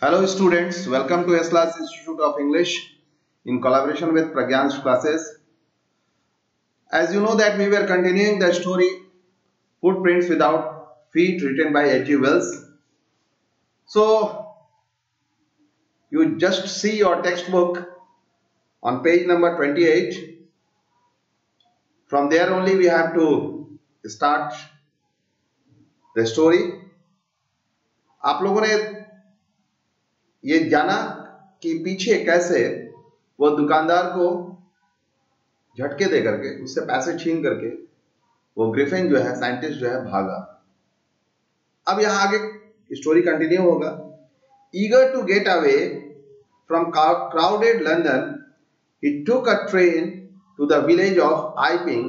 Hello students, welcome to S-Class Institute of English in collaboration with Pragyan's classes. As you know that we were continuing the story Footprints Without Feet written by H.G. Wells. So, you just see your textbook on page number 28. From there only we have to start the story. आप लोगों ने ये जाना कि पीछे कैसे वो दुकानदार को झटके दे करके, उससे पैसे छीन करके वो ग्रिफिन जो है साइंटिस्ट जो है, भागा। अब यहाँ आगे स्टोरी कंटिन्यू होगा। Eager to get away from crowded London he took a train to the village of Iping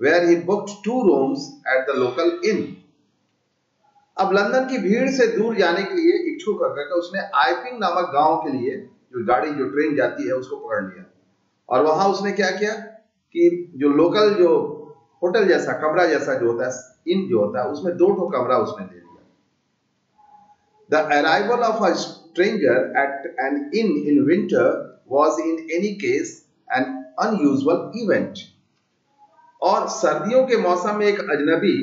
where he booked two rooms at the local inn अब लंदन की भीड़ से दूर जाने के लिए इच्छुक होकर उसने आईपिंग नामक गाँव के लिए जो गाड़ी, जो ट्रेन जाती है, उसको पकड़ लिया। और वहाँ उसने क्या किया कि जो लोकल, जो होटल जैसा, कमरा जैसा जो होता है, इन जो होता है, उसमें दो ठो कमरा उसने दे दिया। The arrival of a stranger at an inn in winter was in any case an unusual event और सर्दियों के मौसम में एक अजनबी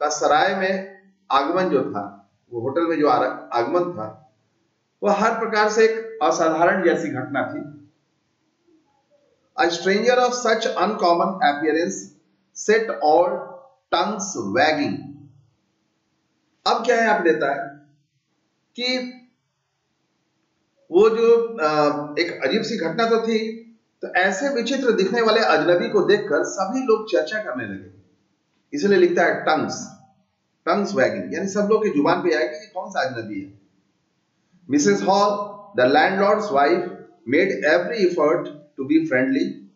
का सराय में आगमन जो था, वो होटल में जो आगमन था, वह हर प्रकार से एक असाधारण जैसी घटना थी। A stranger of such uncommon appearance set tongues wagging. अब क्या है आप देता है कि वो जो एक अजीब सी घटना तो थी तो ऐसे विचित्र दिखने वाले अजनबी को देखकर सभी लोग चर्चा करने लगे। इसलिए लिखता है टंग्स टंग्स वैगिंग यानी सब लोग की ज़ुबान पे आएगी कि कौन सा अजनबी है? Mrs Hall the landlord's wife made every effort to be friendly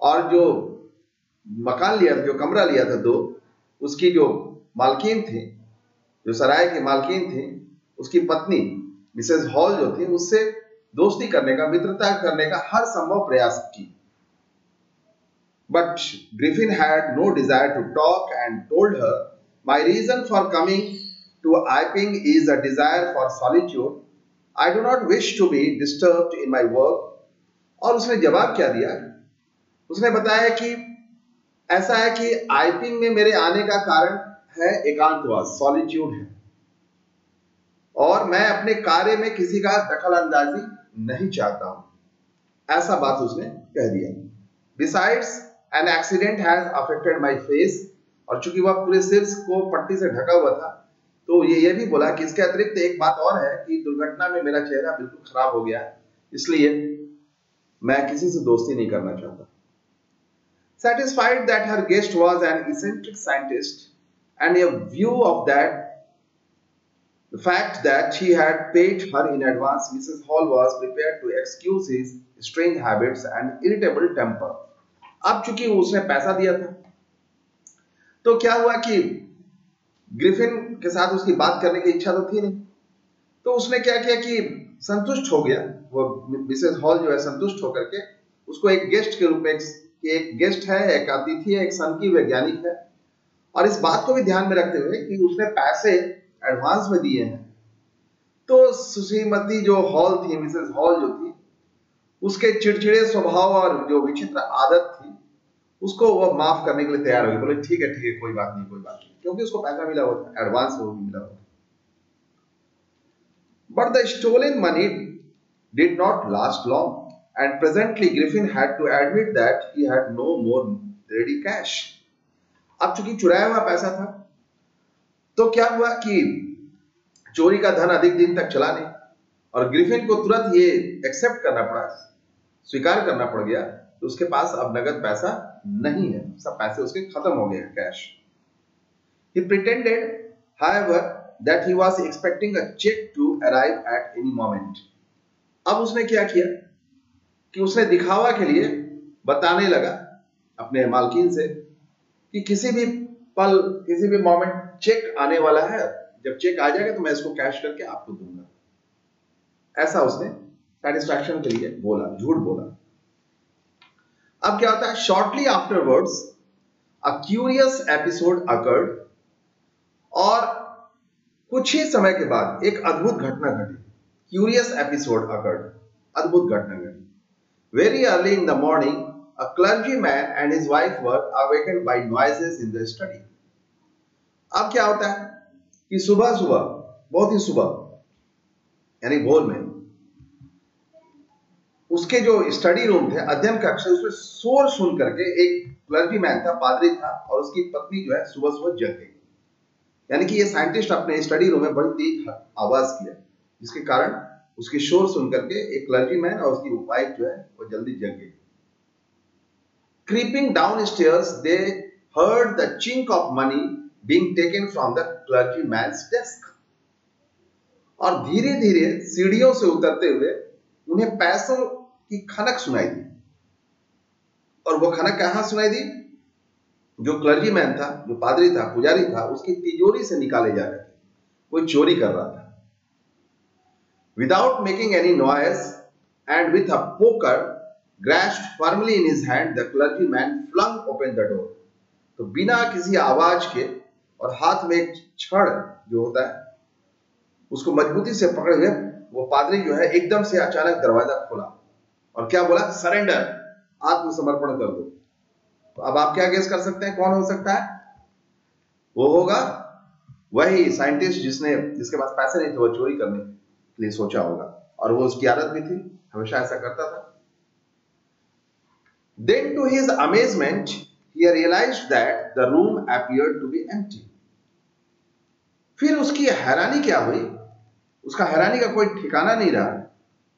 और जो मकान लिया, जो कमरा लिया था दो, उसकी जो मालकिन थी, जो सराय की मालकिन थी, उसकी पत्नी मिसेस हॉल जो थी, उससे दोस्ती करने का, मित्रता करने का हर संभव प्रयास की। But Griffin had no desire to talk and told her My reason for coming to Iping is a desire for solitude. I do not wish to be disturbed in my work. और उसने जवाब क्या दिया? उसने बताया कि ऐसा है कि आईपिंग में मेरे आने का कारण है एकांतवास सॉलिट्यूड है। और मैं अपने कार्य में किसी का दखल अंदाजी नहीं चाहता हूँ। ऐसा बात उसने कह दिया। Besides an accident has affected my face और चूँकि वह पूरे सिर्स को पट्टी से ढका हुआ था तो ये ये भी बोला कि इसके अतिरिक्त एक बात और है कि दुर्घटना में मेरा चेहरा बिल्कुल खराब हो गया इसलिए मैं किसी से दोस्ती नहीं करना चाहता satisfied that her guest was an eccentric scientist and view of that The fact that she had paid her in advance, Mrs. Hall was prepared to excuse his strange habits and irritable temper. अब चूँकि उसने पैसा दिया था तो क्या हुआ कि ग्रिफिन के साथ उसकी बात करने की इच्छा तो थी नहीं। तो उसने क्या किया कि संतुष्ट हो गया। वो मिसेस हॉल जो है संतुष्ट होकर के उसको एक गेस्ट के रूप में एक गेस्ट है, एक अतिथि है, एक सन की वैज्ञानिक है। और इस बात को भी ध्यान में रखते हुए कि उसने पैसे एडवांस में दिए हैं। तो श्रीमती जो हॉल थी मिसेस हॉल जो थी, उसके चिड़चिड़े स्वभाव और जो विचित्र आदत थी उसको वो माफ़ करने के लिए तैयार हो बोले, ठीक है ठीक है, कोई बात नहीं, कोई बात नहीं। क्योंकि उसको पैसा मिला हुआ था एडवांस वो मिला हुआ but the stolen money did not last long and presently Griffin had to admit that he had no more ready cash. अब चूँकि चुराया हुआ पैसा था तो क्या हुआ कि चोरी का धन अधिक दिन तक चला नहीं, और ग्रिफिन को तुरंत ये एक्सेप्ट करना पड़ा, स्वीकार करना पड़ गया तो उसके पास अब नगद पैसा नहीं है। सब पैसे उसके खत्म हो गए cash he pretended, however, that he was expecting a check to arrive at any moment अब उसने क्या किया? कि उसने दिखावा के लिए बताने लगा अपने मालकिन से कि किसी भी पल, किसी भी मोमेंट चेक आने वाला है। जब चेक आ जाएगा तो मैं इसको कैश करके आपको दूँगा। ऐसा उसने सेटिस्फैक्शन के लिए बोला, झूठ बोला। अब क्या होता है? Shortly afterwards a curious episode occurred और कुछ ही समय के बाद एक अद्भुत घटना घटी। क्यूरियस एपिसोड अकर्ड अद्भुत घटना घटी। Very early in the morning a clergyman and his wife were awaken by noises in the study अब क्या होता है? कि सुबह सुबह बहुत ही सुबह, यानी भोर में उसके जो स्टडी रूम थे, अध्ययन कक्ष, उसमें शोर सुन करके एक क्लर्जी मैन था, पादरी था, और उसकी पत्नी जो है, सुबह सुबह जग गई। यानी कि ये साइंटिस्ट अपने स्टडी रूम में बड़ी तेज आवाज़ किया, जिसके कारण उसकी शोर सुन करके एक क्लर्जी मैन और उसकी वाइफ जो है, वो जल्दी जग गई। Creeping downstairs they heard the chink of money being taken from the clergyman's desk और धीरे धीरे सीढ़ियों से उतरते हुए उन्हें पैसों की खनक सुनाई दी। और वो खनक कहाँ सुनाई दी? जो क्लर्जी मैन था, जो पादरी था, पुजारी था, उसकी तिजोरी से निकाले जा रहे थे। कोई चोरी कर रहा था। Without making any noise and with a poker grasped firmly in his hand the clergyman flung open the door तो बिना किसी आवाज़ के और हाथ में एक छड़ जो होता है, उसको मजबूती से पकड़े हुए वो पादरी जो है एकदम से अचानक दरवाज़ा खोला और क्या बोला? सरेंडर आत्मसमर्पण कर दो। तो अब आप क्या गेस कर सकते हैं? कौन हो सकता है? वो होगा वही साइंटिस्ट जिसने, जिसके पास पैसे नहीं थे, वो चोरी करने के लिए सोचा होगा। और वो उसकी आदत भी थी, हमेशा ऐसा करता था। Then to his amazement he realized that the room appeared to be empty फिर उसकी हैरानी क्या हुई? उसका हैरानी का कोई ठिकाना नहीं रहा।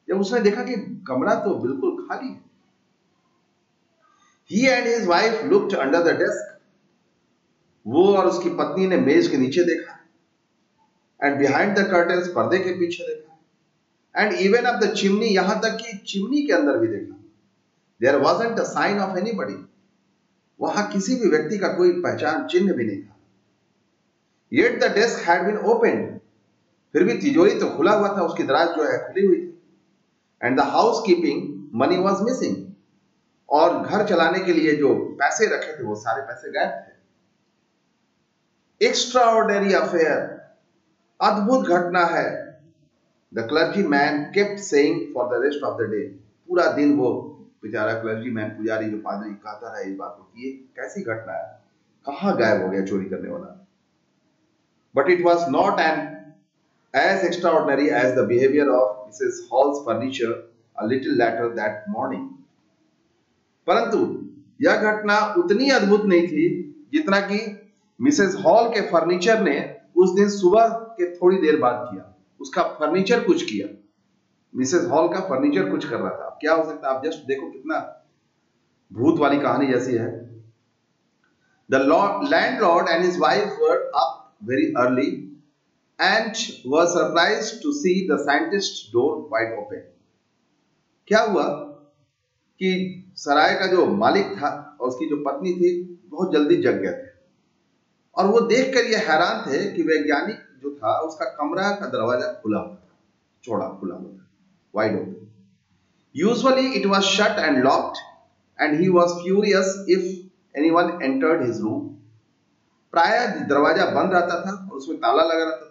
जब उसने देखा कि कमरा तो बिल्कुल खाली है। He and his wife looked under the desk वो और उसकी पत्नी ने मेज के नीचे देखा एंड बिहाइंड द कर्टेन्स पर्दे के पीछे देखा and even of the chimney यहाँ तक कि चिमनी के अंदर भी देखा। There wasn't a sign of anybody वहाँ किसी भी व्यक्ति का कोई पहचान चिन्ह भी नहीं था। Yet the desk had been open फिर भी तिजोरी तो खुला हुआ था, उसकी दराज जो है खुली हुई थी। And the housekeeping money was missing और घर चलाने के लिए जो पैसे रखे थे, वो सारे पैसे गायब थे। एक्स्ट्रा ऑर्डनरी अफेयर अद्भुत घटना है। The clergyman kept saying for the rest of the day पूरा दिन वो बेचारा क्लर्जी मैन पुजारी, जो पादरी, कहता रहा इस बात को कि ये कैसी घटना है? कहाँ गायब हो गया चोरी करने वाला? But it was not an as extraordinary as the behavior of Mrs. Hall's furniture a little later that morning. परंतु यह घटना उतनी अद्भुत नहीं थी जितना कि मिसेस हॉल के फर्नीचर ने उस दिन सुबह के थोड़ी देर बाद किया उसका फर्नीचर कुछ किया मिसेस हॉल का फर्नीचर कुछ कर रहा था क्या हो सकता है आप जस्ट देखो कितना भूत वाली कहानी जैसी है the landlord and his wife were up very early and was surprised to see the scientist's door wide open. क्या हुआ कि सराय का जो मालिक था और उसकी जो पत्नी थी, बहुत जल्दी जग गए थे। और वो देखकर ये हैरान थे कि वैज्ञानिक जो था, उसका कमरा का दरवाज़ा खुला हुआ था, चौड़ा खुला हुआ था wide open usually it was shut and locked and he was furious if anyone entered his room प्राय दरवाज़ा बंद रहता था और उसमें ताला लगा रहता था।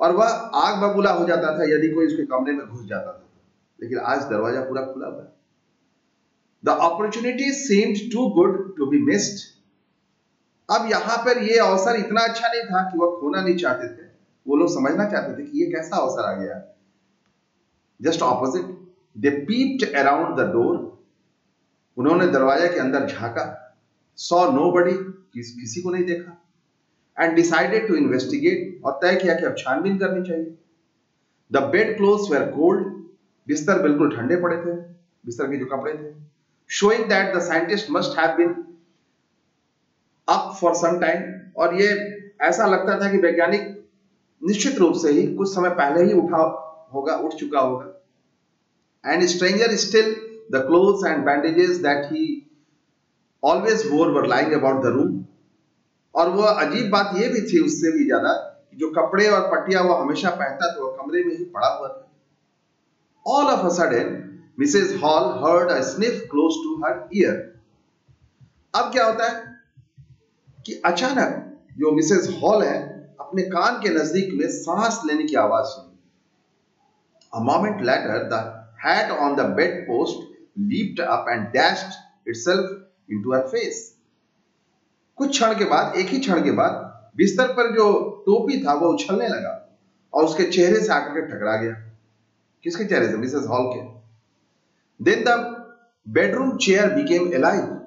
और वह आग बबूला हो जाता था, यदि कोई उसके कमरे में घुस जाता था। लेकिन आज दरवाज़ा पूरा खुला हुआ the opportunity seemed too good to be missed अब यहाँ पर यह अवसर इतना अच्छा नहीं था कि वह खोना नहीं चाहते थे। वो लोग समझना चाहते थे कि यह कैसा अवसर आ गया। Just opposite they peeped around the door उन्होंने दरवाजे के अंदर झांका। सॉ नो बडी किसी को नहीं देखा। एंड डिसाइडेड टू इन्वेस्टिगेट और तय किया कि अब छानबीन करनी चाहिए। The bed cloth were cold बिस्तर बिल्कुल ठंडे पड़े थे, बिस्तर के जो कपड़े थे showing that the scientist must have been up for some time और ये ऐसा लगता था कि वैज्ञानिक निश्चित रूप से ही कुछ समय पहले ही उठा होगा, उठ चुका होगा। And stranger still the clothes and bandages that he always wore were lying about the room और वो अजीब बात ये भी थी उससे भी ज़्यादा जो कपड़े और पट्टिया वो हमेशा पहनता था वो कमरे में ही पड़ा हुआ था। All of a Mrs Hall heard a sniff close to her ear अब क्या होता है कि अचानक जो मिसेस हॉल है अपने कान के नज़दीक में सांस लेने की आवाज़ सुनी। A moment later, the hat on the bedpost leaped up and dashed itself into her face. कुछ क्षण के बाद, एक ही क्षण के बाद, बिस्तर पर जो टोपी था, वो उछलने लगा और उसके चेहरे से आकर के टकरा गया। किसके चेहरे से? मिसेस हॉल के। Then the bedroom chair became alive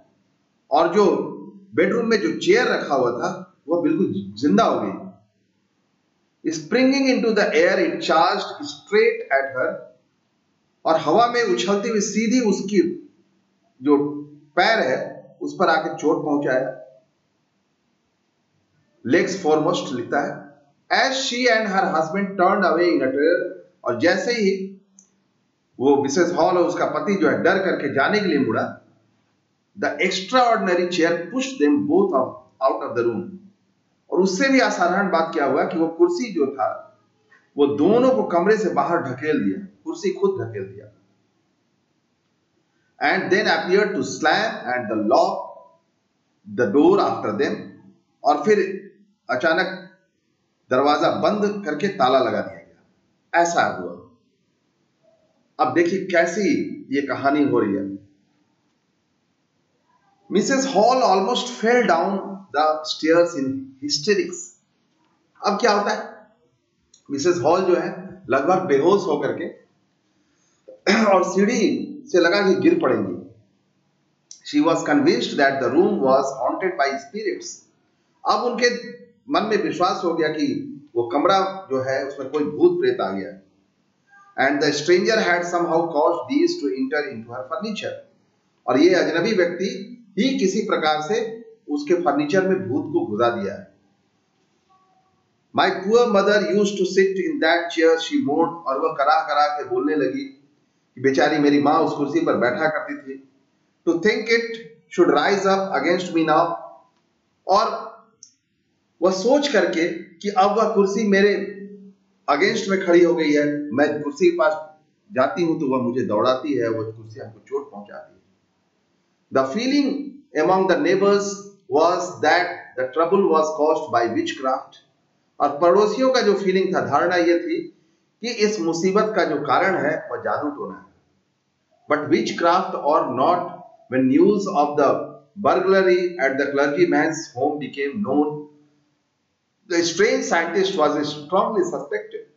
और जो बेडरूम में जो चेयर रखा हुआ था, वो बिल्कुल ज़िंदा हो गई। Springing into the air it charge straight at her और हवा में उछलती हुई सीधी उसकी जो पैर है, उस पर आके चोट पहुँचाया। लेग्स फॉरमोस्ट लिखता है। As she and her husband turn away in terror और जैसे ही वो मिसेस हॉल और उसका पति जो है डर करके जाने के लिए मुड़ा the extraordinary chair push them both out of the room और उससे भी असाधारण बात क्या हुआ कि वो कुर्सी जो था, वो दोनों को कमरे से बाहर ढकेल दिया, कुर्सी खुद ढकेल दिया। And then appear to slam and the lock the door after them और फिर अचानक दरवाज़ा बंद करके ताला लगा दिया गया। ऐसा हुआ। अब देखिए कैसी ये कहानी हो रही है। Mrs Hall almost fell down the stairs in hysterics. अब क्या होता है? मिसेस हॉल जो है, लगभग बेहोश होकर के और सीढ़ी से लगा कि गिर पड़ेंगी। She was convinced that the room was haunted by spirits अब उनके मन में विश्वास हो गया कि वो कमरा जो है, उसमें कोई भूत प्रेत आ गया। And the stranger had somehow caused these to enter into her furniture और ये अजनबी व्यक्ति ही किसी प्रकार से उसके फर्नीचर में भूत को घुसा दिया। है my poor mother use to sit in that chair she mode और वह करा करा के बोलने लगी कि बेचारी मेरी माँ उस कुर्सी पर बैठा करती थी। To think it should rise up against me now और वह सोच करके कि अब वह कुर्सी मेरे अगेंस्ट में खड़ी हो गई है मैं कुर्सी के पास जाती हूँ तो वह मुझे दौड़ाती है वह कुर्सी हमको चोट पहुंचाती है। The feeling among the neighbours was that the trouble was caused by witchcraft और पड़ोसियों का जो फीलिंग था धारणा यह थी कि इस मुसीबत का जो कारण है वह जादू टोना है। बट विच क्राफ्ट और not when news of the burglary at the clergyman's home became known, The strange scientist was strongly suspected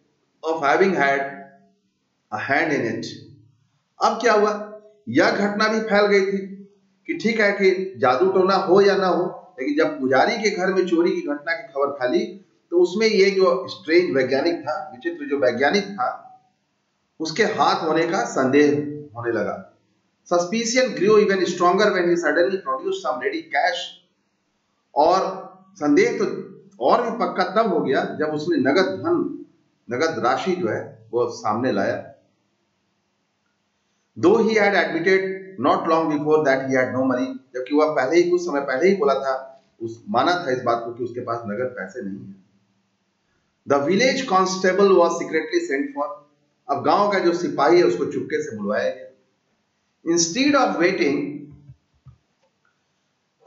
of having had a hand in it. अब क्या हुआ यह घटना भी फैल गई थी कि ठीक है कि जादू तो टोना हो या ना हो, लेकिन जब पुजारी के घर में चोरी की घटना की खबर फैली तो उसमें ये जो स्ट्रेंज वैज्ञानिक था, विचित्र जो वैज्ञानिक था, उसके हाथ होने का संदेह होने लगा suspicion grow even stronger when he suddenly produce ready cash और संदेह तो और भी पक्का तब हो गया जब उसने नगद धन नगद राशि जो है वो सामने लाया। Though he had admitted not long before that he had no money जबकि वह पहले ही कुछ समय पहले ही बोला था उस माना था इस बात को कि उसके पास नगद पैसे नहीं है। The village constable was secretly sent for अब गाँव का जो सिपाही है उसको चुपके से बुलवाया गया। Instead of waiting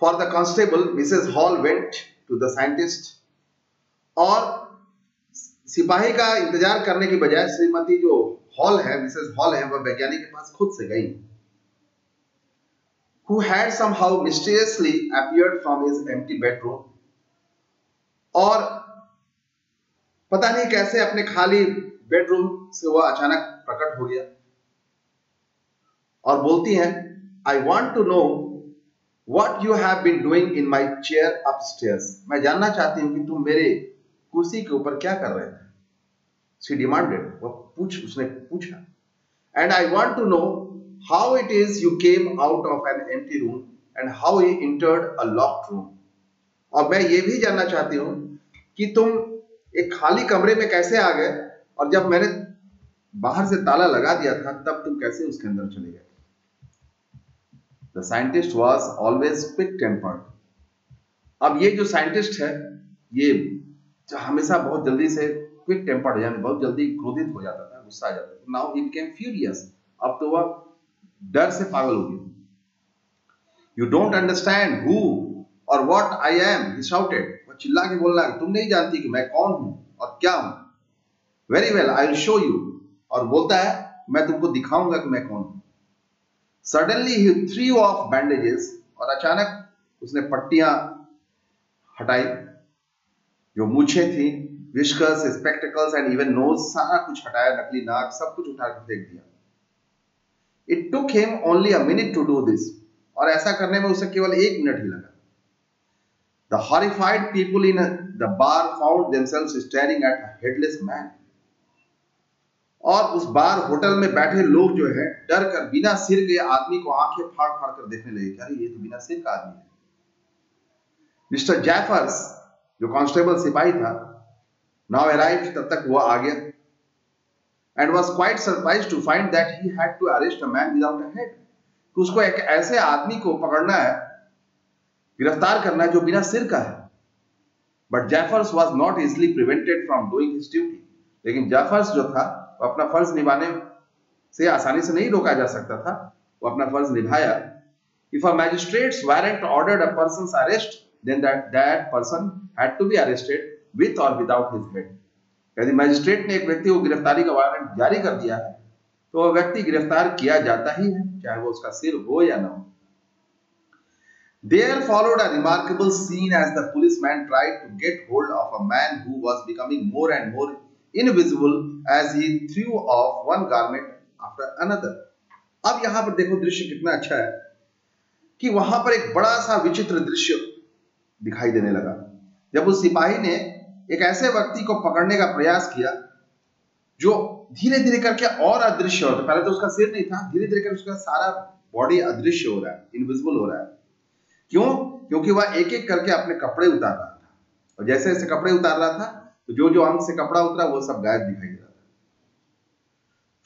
for the constable, Mrs. Hall went to the scientist और सिपाही का इंतज़ार करने की बजाय श्रीमती जो हॉल है, मिसेस हॉल है, वह वैज्ञानिक के पास खुद से गई। Who had somehow mysteriously appeared from his empty bedroom और पता नहीं कैसे अपने खाली बेडरूम से वह अचानक प्रकट हो गया। और बोलती हैं I want to know what you have been doing in my chair upstairs मैं जानना चाहती हूँ कि तुम मेरे कुर्सी के ऊपर क्या कर रहे थे? सी डिमांडेड वो पूछ, उसने पूछा and I want to know how it is you came out of an empty room and how you entered a locked room और मैं ये भी जानना चाहती हूँ कि तुम एक खाली कमरे में कैसे आ गए और जब मैंने बाहर से ताला लगा दिया था, तब तुम कैसे उसके अंदर चले गए? The scientist was always quick tempered अब ये जो साइंटिस्ट है, ये हमेशा बहुत जल्दी से क्विक टेम्पर्ड यानी बहुत जल्दी क्रोधित हो जाता था, गुस्सा आ जाता था। नाउ ही बिकेम फ्यूरियस अब तो वह डर से पागल हो गया। You don't understand who or what I am he shouted वो चिल्ला के बोलना तुम नहीं जानती कि मैं कौन हूँ और क्या हूँ? Very well I will show you और बोलता है, मैं तुमको दिखाऊँगा कि मैं कौन हूँ। Suddenly he threw off bandages और अचानक उसने पट्टियाँ हटाई। जो मूछे थी whiskers spectacles and even nose सारा कुछ हटाया नकली नाक सब कुछ उठा कर फेंक दिया it took him only a minute to do this और ऐसा करने में उसे केवल एक मिनट ही लगा the horrified people in the bar found themselves staring at a headless man और उस बार होटल में बैठे लोग जो है डर कर बिना सिर के आदमी को आँखें फाड़ फाड़ कर देखने लगे अरे ये तो बिना सिर का आदमी है मिस्टर जैफर्स जो कांस्टेबल सिपाही था नाउ अराइव तब तक वो आ गया। And was quite surprised to find that he had to arrest a man without a head उसको एक ऐसे आदमी को पकड़ना है, गिरफ़्तार करना है जो बिना सिर का है। But Jaffers was not easily prevented from doing his duty लेकिन जैफर्स जो था, वो अपना फ़र्ज़ निभाने से आसानी से नहीं रोका जा सकता था। वो अपना फ़र्ज़ निभाया। If a magistrate's warrant ordered a person's arrest then that that person had to be arrested with or without his bail यदि मजिस्ट्रेट ने एक व्यक्ति को गिरफ्तारी का वारंट जारी कर दिया है तो वह व्यक्ति गिरफ़्तार किया जाता ही है, चाहे वो उसका सिर हो या ना हो। There followed a remarkable scene as the policeman tried to get hold of a man who was becoming more and more invisible as he threw off one garment after another अब यहाँ पर देखो दृश्य कितना अच्छा है, कि वहाँ पर एक बड़ा सा विचित्र दृश्य दिखाई देने लगा। जब उस सिपाही ने एक ऐसे व्यक्ति को पकड़ने का प्रयास किया, जो धीरे धीरे करके और अदृश्य होता पहले तो उसका सिर नहीं था धीरे धीरे करके उसका सारा बॉडी अदृश्य हो रहा है इनविजिबल हो रहा है। क्यों? क्योंकि वह एक एक करके अपने कपड़े उतार रहा था। और जैसे जैसे कपड़े उतार रहा था तो जो जो अंग से कपड़ा उतरा, वो सब गायब दिखाई दे रहा था।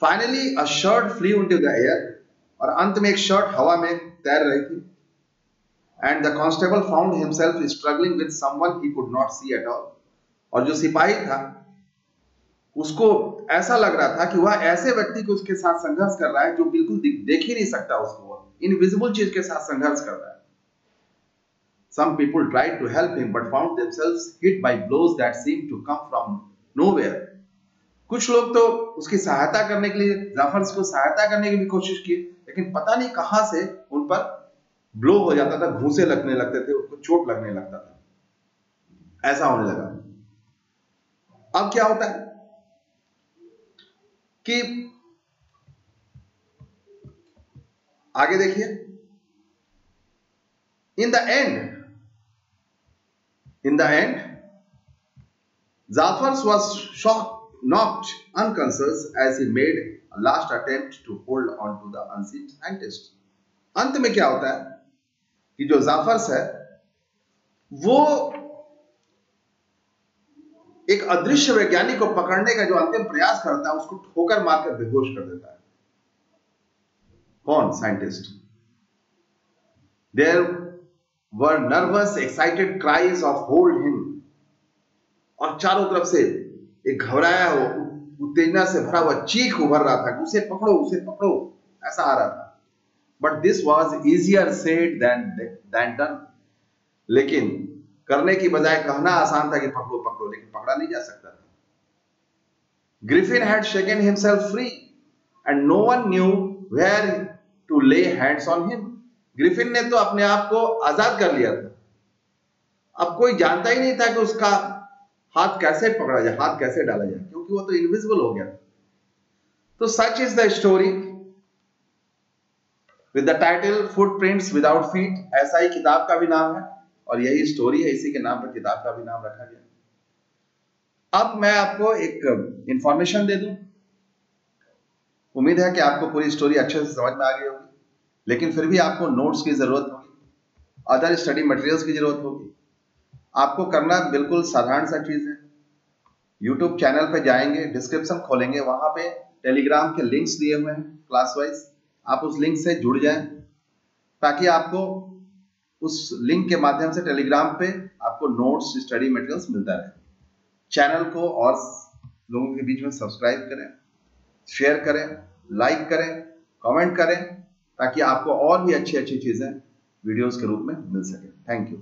Finally a shirt flew to the air और अंत में एक शर्ट हवा में तैर रही थी। And the constable found himself struggling with someone he could not see at all और जो सिपाही था, उसको ऐसा लग रहा था कि वह ऐसे व्यक्ति को उसके साथ संघर्ष कर रहा है जो बिल्कुल देख ही नहीं सकता उसको। इनविजिबल चीज़ के साथ संघर्ष कर रहा है। Some people try to help him but found hit by blows that seem to come from no कुछ लोग तो उसकी सहायता करने के लिए जफर्स को सहायता करने की भी कोशिश की लेकिन पता नहीं कहाँ से उन पर ब्लो हो जाता था, घूसे लगने लगते थे, उसको चोट लगने लगता था। ऐसा होने लगा। अब क्या होता है? कि आगे देखिए। In the end in the end Jaffers was shock unconscious as he made a last attempt to hold on to the unseen scientist. अंत में क्या होता है? कि जो जाफर्स है, वो एक अदृश्य वैज्ञानिक को पकड़ने का जो अंतिम प्रयास करता है, उसको ठोकर मारकर बेहोश कर देता है। कौन? Scientist. There were nervous excited cries of hold him और चारों तरफ़ से एक घबराया हो उत्तेजना से भरा हुआ चीख उभर रहा था उसे पकड़ो उसे पकड़ो। ऐसा आ रहा था। But this was easier said than done लेकिन करने की बजाय कहना आसान था कि पकड़ो पकड़ो, लेकिन पकड़ा नहीं जा सकता था। Griffin had shaken himself free and no one knew where to lay hands on him Griffin ने तो अपने आप को आज़ाद कर लिया था। अब कोई जानता ही नहीं था कि उसका हाथ कैसे पकड़ा जाए, हाथ कैसे डाला जाए, क्योंकि वो तो इनविजिबल हो गया तो such is the story with the title footprints without feet ऐसा ही किताब का भी नाम है, और यही स्टोरी है, इसी के नाम पर किताब का भी नाम रखा गया। अब मैं आपको एक इंफॉर्मेशन दे दूँ। उम्मीद है कि आपको पूरी स्टोरी अच्छे से समझ में आ गई होगी, लेकिन फिर भी आपको नोट्स की ज़रूरत होगी अदर स्टडी मटेरियल्स की ज़रूरत होगी। आपको करना बिल्कुल साधारण सा चीज़ है। यूट्यूब चैनल पे जाएँगे डिस्क्रिप्शन खोलेंगे, वहाँ पे टेलीग्राम के लिंक्स दिए हुए हैं क्लास वाइज आप उस लिंक से जुड़ जाएँ, ताकि आपको उस लिंक के माध्यम से टेलीग्राम पे आपको नोट्स स्टडी मटेरियल्स मिलता रहे। चैनल को और लोगों के बीच में सब्सक्राइब करें शेयर करें लाइक करें कमेंट करें, ताकि आपको और भी अच्छी अच्छी चीज़ें वीडियोस के रूप में मिल सके। Thank you